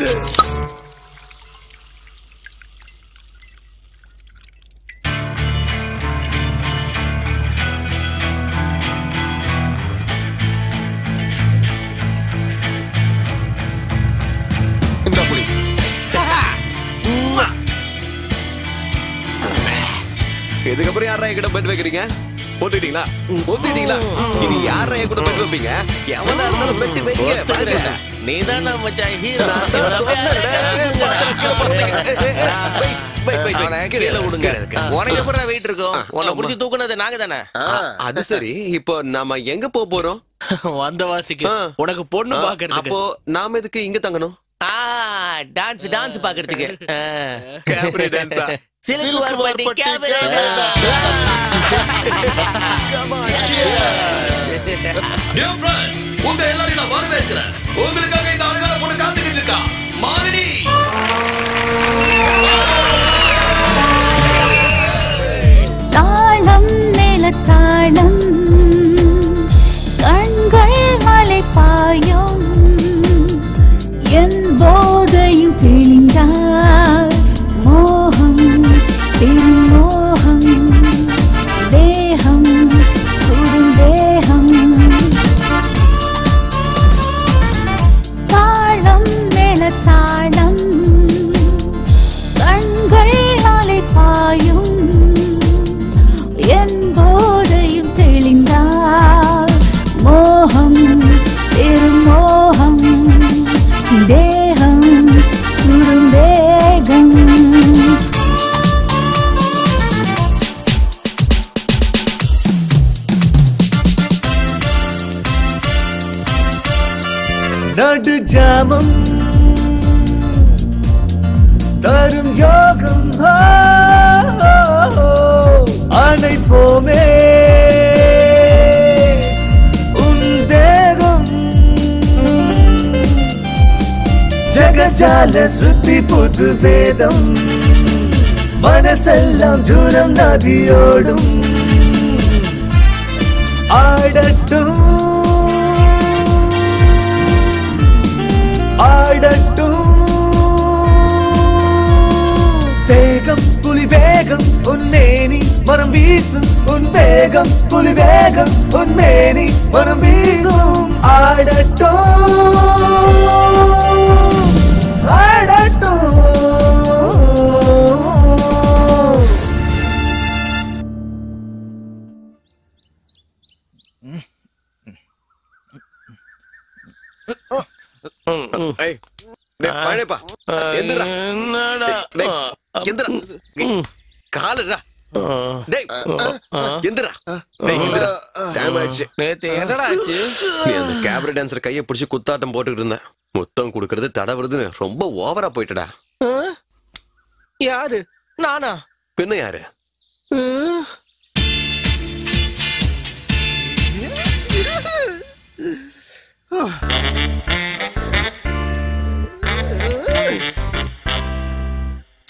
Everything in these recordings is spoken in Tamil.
பெஸ்ட் இந்த புடி இதுக்கப்புறம் யாரா என்கிட்ட பெட் வைக்கிறீங்க ஒத்துக்கிட்டீங்களா ஒத்துக்கிட்டீங்களா இனி யாரா என் கூட பெட் வைப்பீங்க எவனா இருந்தாலும் பெட் வைங்க பாருங்க. நீதான் மச்சான் ஹீரோ நான் தான் நாங்க தானே? அது சரி. இப்போ நாம எங்க போக போறோம்? வந்த வாசிக்கு ஆ. உனக்கு பொண்ணு ஆ, பாக்குறதுக்கு. அப்போ நாம எதுக்கு இங்க தங்கணும்? ஆ டான்ஸ் டான்ஸ் பாக்குறதுக்கு. வார்பட்டி உங்க எல்லாரையும் நான் வரவேற்கிறேன். உங்களுக்காக இந்த அழகான பொண்ணு காத்துக்கிட்டு இருக்கா. நடு ஜாமம் தரும் யோகம் ஆ, அணைப்போமே உன் தேகம் ஜகஜால ஸ்ருதி புது வேதம் மனசெல்லாம் ആടട്ടും. വേഗം പുലി വേഗം ഒന്നേനി മരം വീസും ഉൻ വേഗം പുലി വേഗം ഒന്നേനി മരം വീസും ആടട്ടോ. டான்சர் கையை பிடிச்சு குத்தாட்டம் போட்டுக்கிட்டு இருந்த. முத்தம் கொடுக்கறது தடை வருதுன்னு ரொம்ப ஓவரா போயிட்டடா? யாரு? நானா? பின்ன யாரு?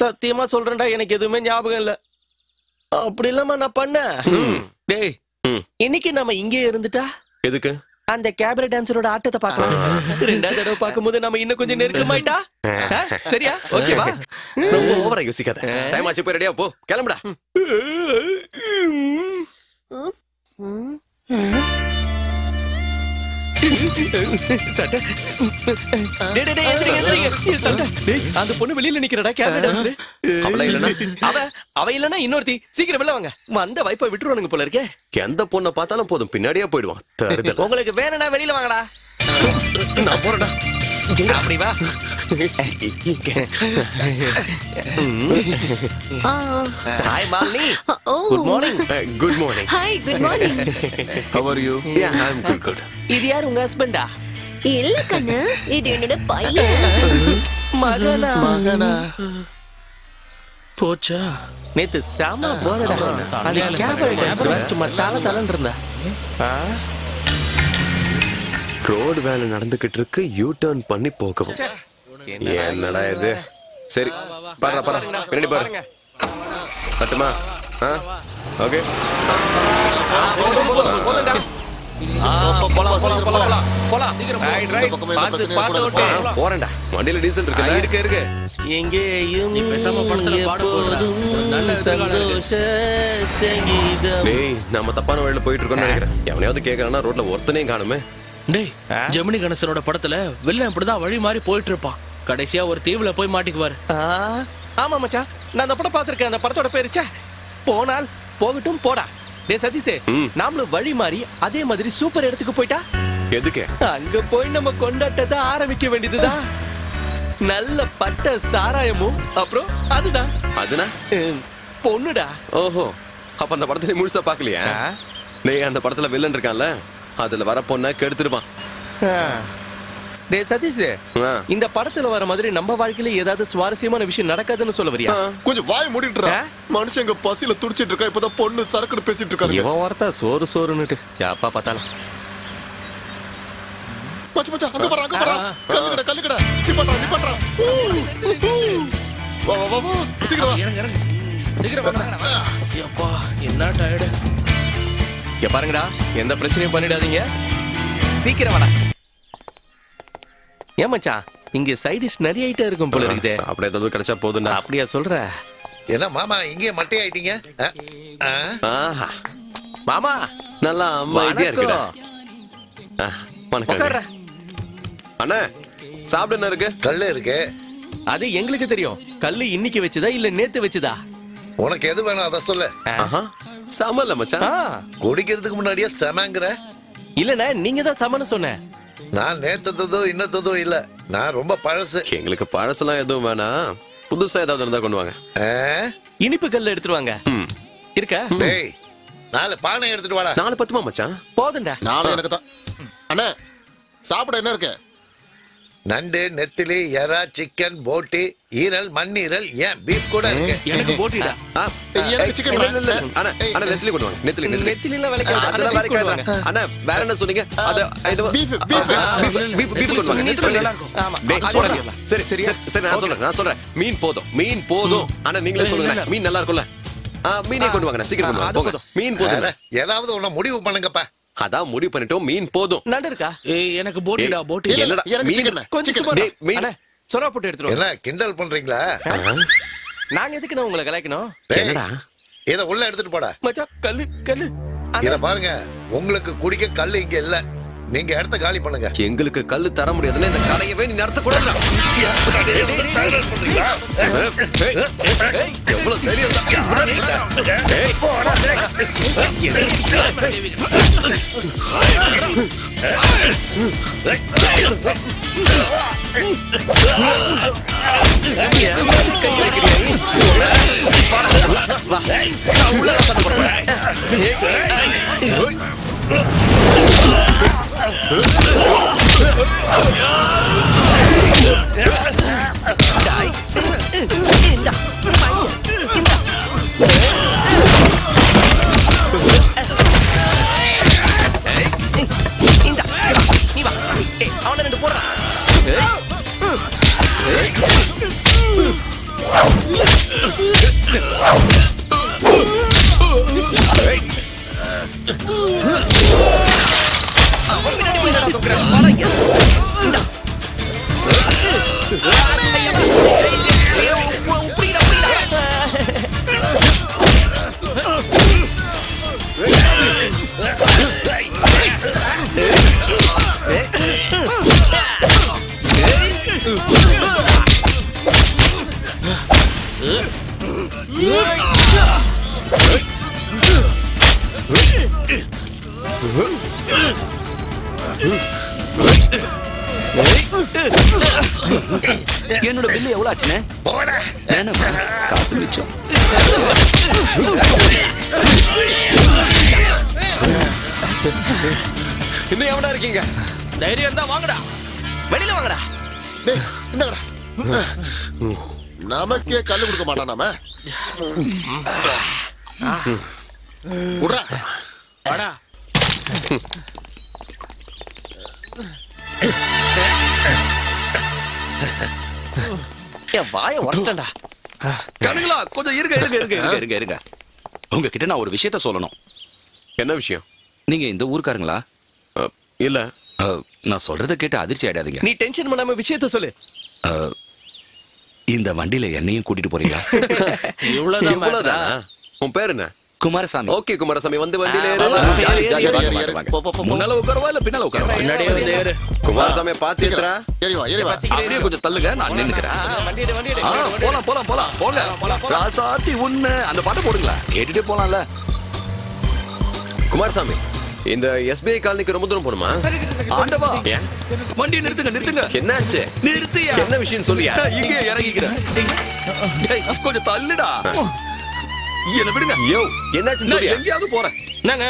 சத்தியமா சொல்றேன்டா எனக்கு எதுவுமே ஞாபகம் இல்ல. அப்படி இல்லாம நான் பண்ணேன். டேய். இன்னைக்கு நம்ம இங்கே இருந்துட்டா? எதுக்கு? அந்த கேபரே டான்சரோட ஆட்டத்தை பார்க்கலாம். ரெண்டாவது தடவை பார்க்கும்போது நம்ம இன்னும் கொஞ்சம் நெருக்கமாயிட்டா? சரியா? ஓகேவா ரொம்ப ஓவரா யோசிக்காத. டைம் ஆச்சு போய் ரெடியா போ. கிளம்புடா. சட்டை. டேய், டேய், டேய், எந்திரிங்க, எந்திரிங்க. ஏய், சட்டை. டேய், அந்த பொண்ணு வெளியில நிக்கிறடா கேபரே டான்சர் அவளா இல்லனா அவ அவ இல்லனா இன்னொருத்தி. சீக்கிரம் வெளில வாங்க. வந்த வைப்பை விட்டுருவானுங்க போல இருக்கே. எந்த பொண்ணை பார்த்தாலும் போதும். பின்னாடியே போயிடுவான். தருதல் உங்களுக்கு வேணும்னா வெளியில வாங்கடா. நான் போறேன்டா. அப்படி வா hi Malini good morning good morning hi good morning How are you? Yeah I am good good இது யார் உங்க ஹஸ்பண்டா இல்ல கண்ணு இது என்னோட பையன். மகனா? மகனா? போச்சா? நேத்து செம போறடா அது கேபரே சும்மா தல தலன்னு இருந்தா. ஆ? ரோடு வேலை நடந்துகிட்டு இருக்கு. யூ டர்ன் பண்ணி போகவும். என்னடா இது? சரி பாரு பாரு பின்னாடி பாரு. கட்டுமா ஆ? ஓகே. போறேன்டா. வண்டியில டீசல் இருக்கு இருக்கு. எங்கேயும் இருக்கு. டேய் நம்ம தப்பான வழியில போயிட்டு இருக்கோம்னு நினைக்கிறேன். எவனையாவது கேக்குறானா ரோட்ல ஒருத்தனையும் காணுமே. டேய் ஜெமினி கணேசனோட படத்துல வில்லன் இப்படிதான் வழி மாறி போயிட்டு இருப்பான் கடைசியா ஒரு தீவுல போய் மாட்டிக்குவாரு. ஆ, ஆமா மச்சான். நான் அந்த படம் பார்த்திருக்கேன் அந்த படத்தோட பேரு ச்சே. போனால் போகட்டும் போடா. டேய் சதீஷே. நாமளும் வழி மாறி அதே மாதிரி சூப்பர் இடத்துக்கு போயிட்டா? எதுக்கு? அங்க போய் நம்ம கொண்டாட்டத்தை ஆரம்பிக்க வேண்டியதுதான். நல்ல பட்ட சாராயமும் அப்புறம் அதுதான். அதுனா? பொண்ணுடா. ஓஹோ. அப்ப அந்த படத்தை நீ முழுசா பாக்கலையா டேய் அந்த படத்துல வில்லன் இருக்கான்ல? அதுல வர பொண்ண கெடுத்துருப்பான் டே சதீஷ். இந்த படத்துல வர மாதிரி நம்ம வாழ்க்கையில ஏதாவது சுவாரஸ்யமான விஷயம் நடக்காதுன்னு சொல்ல வரியா? கொஞ்சம் வாய் மூடிட்டு எங்க பசியில துடிச்சிட்டு இருக்கா இப்பதான் பொண்ணு சரக்குன்னு பேசிட்டு இருக்காங்க இவன் வார்த்தை சோறு சோறுன்னுட்டு. யாப்பா பார்த்தாலும். மச்சான் மச்சான் அங்க பாரு அங்க பாரு. கல்லுக்கடா கல்லுக்கடா நிப்பாட்டா நிப்பாட்டா வா வா வா வா. சீக்கிரம் வா. இறங்கு இறங்கு. சீக்கிரம் வாங்கடா. எப்பா என்ன டயர்டு இங்க பாருங்கடா எந்த பிரச்சனையும் பண்ணிடாதீங்க. சீக்கிரம் வாடா. ஏன் மச்சான் இங்க சைடிஷ் நிறைய ஐட்டம் இருக்கும் போல இருக்குது. சாப்பிட ஏதாவது கிடைச்சா போதும்டா. அப்படியா சொல்ற? என்ன மாமா இங்கே மட்டை ஆயிட்டீங்க? மாமா நல்லா அம்மா ஐடியா இருக்குடா. வணக்கம். அண்ணா சாப்பிட என்ன இருக்கு? கல்லு இருக்கு. அது எங்களுக்கு தெரியும். கல்லு இன்னைக்கு வச்சதா இல்ல நேத்து வச்சதா? உனக்கு எது வேணும் அதை சொல்லு. ஆஹா. சமல்ல மச்சான். குடிக்கிறதுக்கு முன்னாடியே செமங்கிற. இல்லண்ணே நீங்க தான் சமன்னு சொன்ன நான் நேத்ததோ இன்னத்ததோ இல்ல. நான் ரொம்ப பழசு. எங்களுக்கு பழசெல்லாம் எதுவும் வேணாம். புதுசா ஏதாவது இருந்தா கொண்டு வாங்க. ஆ? இனிப்பு கல்லு எடுத்துட்டு வாங்க. ம். இருக்க? டேய் நாலு பானை எடுத்துட்டு வாடா. நாலு பத்துமா மச்சான்? போதும்டா. நானும் எனக்கு தான். அண்ணா சாப்பிட என்ன இருக்கு? நண்டு நெத்திலி எறா சிக்கன் போட்டி ஈரல் மண்ணீரல் ஏன் பீஃப் கூட இருக்கு எனக்கு போட்டிடா எனக்கு chicken இல்ல, இல்ல, இல்ல. அண்ணா, அண்ணா, நெத்திலி கொண்டு வாங்க. நெத்திலி, நெத்திலி. நெத்திலில விலைக்கு அதெல்லாம் வேலைக்கு. அண்ணா, வேற என்ன சொன்னீங்க? அது, இது- beef. beef, beef, beef கொண்டு வாங்க. நெத்திலி நல்லா இருக்கும். ஆமா. சரி, சரியா? சரி, சரி, நான் சொல்றேன், நான் சொல்றேன். மீன் போதும் மீன் போதும் ஆனா நீங்களே சொல்லுங்க இல்ல. மீன் நல்லா இருக்கும்ல மீனே கொண்டு வாங்க சீக்கிரம் கொண்டு வாங்க. மீன் போதும் ஏதாவது ஒண்ணு முடிவு பண்ணுங்கப்பா அதான் முடிவு பண்ணிட்டோம் மீன் போதும். நண்டு இருக்கா? ஏய் எனக்கு போட்டிடா போட்டி என்னடா எனக்கு மீன். கொஞ்சம் மீன். சொரா போட்டு எடுத்துருவோம் என்ன கிண்டல் பண்றீங்களா? நாங்க எதுக்கு நான் உங்களை கலாய்க்கணும்? என்னடா? இத உள்ள எடுத்துட்டு போடா. மச்சான் கல்லு கல்லு. இத பாருங்க உங்களுக்கு குடிக்க கல்லு இங்க இல்ல. நீங்க இடத்த காலி பண்ணுங்க எங்களுக்கு கல்லு தர முடியாதுன்னு இந்த கடையவே நீ நடத்த கூடாது எவ்வளவு தைரியம் நீ வா ஏய், அவனை ரெண்டு போடுறா Whoa! என்னோட பில்லு எவ்வளவு ஆச்சுனே போடா வேணாம் காசு மிச்சம் இன்னும் எவனா இருக்கீங்க தைரியம் இருந்தா வாங்கடா வெளியில வாங்கடா நமக்கே கல்லு கொடுக்க மாட்டான் நாம விட்றா வாடா என் வாய உடச்சிட்டா கணுங்களா கொஞ்சம் இருங்க இருங்க இருங்க இருங்க இருங்க இருங்க. உங்ககிட்ட நான் ஒரு விஷயத்த சொல்லணும். என்ன விஷயம்? நீங்க இந்த ஊர்க்காரங்களா? இல்ல. நான் சொல்றத கேட்டு அதிர்ச்சி ஆயிடாதீங்க. நீ டென்ஷன் பண்ணாம விஷயத்த சொல்லு. இந்த வண்டியில என்னையும் கூட்டிட்டு போறீங்களா? இவ்வளவுதானா? உன் பேர் என்ன? குமாரசாமி. ஓகே குமாரசாமி வந்து வண்டியில ஏறு. முன்னால உட்காரவா இல்ல பின்னால உட்காரவா முன்னாடியே வந்து ஏறு. குமாரசாமி பாத்து ஏத்துறா ஏறி வா ஏறி வா. அப்படியே கொஞ்சம் தள்ளுங்க. நான் நின்னுக்கிறேன். வண்டி எடு, வண்டி எடு. ஆ, போலாம் போலாம் போலாம். போங்க. ராசாத்தி உன்ன அந்த பாட்டை போடுங்களா? கேட்டுட்டே போலாம்ல. குமாரசாமி இந்த எஸ்பிஐ காலனிக்கு ரொம்ப தூரம் போகணுமா ஆண்டவா. ஏன்? வண்டி நிறுத்துங்க நிறுத்துங்க. என்னாச்சு நிறுத்தியா? என்ன விஷயம் சொல்லியா? இங்கே இறங்கிக்கிறேன். கொஞ்சம் தள்ளுடா. என்ன விடுங்க. யோ என்னாச்சு நான் எங்கேயாவது போறேன். என்னங்க?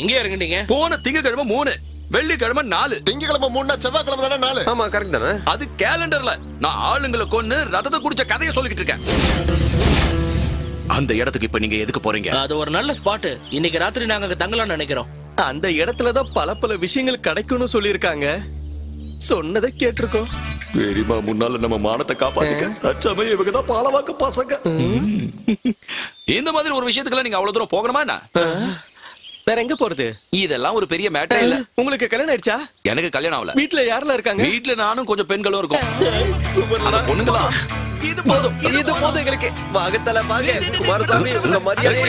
எங்கே இறங்கிட்டீங்க போன திங்கக்கிழமை மூணு வெள்ளிக்கிழமை நாலு. திங்கக்கிழமை மூணு செவ்வாய்க்கிழமை தானே நாலு? ஆமா கரெக்ட் தானே. அது கேலண்டர்ல நான் ஆளுங்களை கொன்னு ரத்தத்தை குடிச்ச கதையை சொல்லிக்கிட்டு இருக்கேன். அந்த இடத்துக்கு இப்ப நீங்க எதுக்கு போறீங்க? அது ஒரு நல்ல ஸ்பாட் இன்னைக்கு ராத்திரி நாங்க அங்க தங்கலாம்னு நினைக்கிறோம். அந்த இடத்துல தான் பல பல விஷயங்கள் கிடைக்கும்னு சொல்லியிருக்காங்க. சொன்னதை கேட்டிருக்கோம். பெரியமா முன்னால நம்ம மானத்தை காப்பாத்திக்க தற்சமயம் இவங்க தான் பாலவாக்க பசங்க. இந்த மாதிரி ஒரு விஷயத்துக்குலாம் நீங்க அவ்வளவு தூரம் போகணுமா என்ன? வேற எங்க போறது? இதெல்லாம் ஒரு பெரிய மேட்டர் இல்ல. உங்களுக்கு கல்யாணம் ஆயிடுச்சா? எனக்கு கல்யாணம் ஆகல. வீட்ல யாரெல்லாம் இருக்காங்க? வீட்டுல நானும் கொஞ்சம் பெண்களும் இருக்கும். பொண்ணுங்களா இது போதும். இது போதும் எங்களுக்கு. வாங்கத்தல வாங்க. குமாரசாமி உங்க மரியாதை.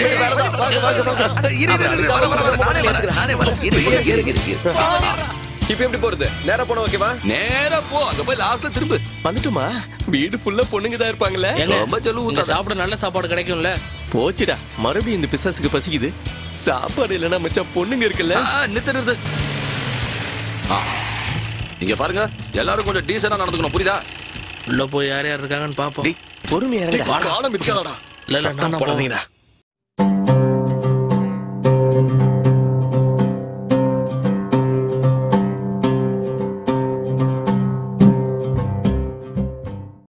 வாங்க வாங்க இரு, வர, வர, இரு, இரு, இரு. இப்ப எப்படி போறது? நேரா போன ஓகேவா நேரா போ. அங்க போய் லாஸ்ட்ல திரும்பு. வந்துட்டுமா? வீடு ஃபுல்லா பொண்ணுங்க தான் இருப்பாங்கல்ல? ரொம்ப ஊத்தாத. சாப்பிட நல்ல சாப்பாடு கிடைக்கும்ல? போச்சுடா. மறுபடியும் இந்த பிசாசுக்கு பசிக்குது. சாப்பாடு இல்லைன்னா மச்சான் பொண்ணுங்க இருக்குல்ல? ஆ, நிறுத்து நிறுத்து. இங்க பாருங்க. எல்லாரும் கொஞ்சம் டீசெண்டா நடந்துக்கணும். புரியுதா? உள்ள போய் யார் யார் இருக்காங்கன்னு பாப்போம். பொறுமையா காலம் மிதிக்காதடா. இல்ல இல்ல நான்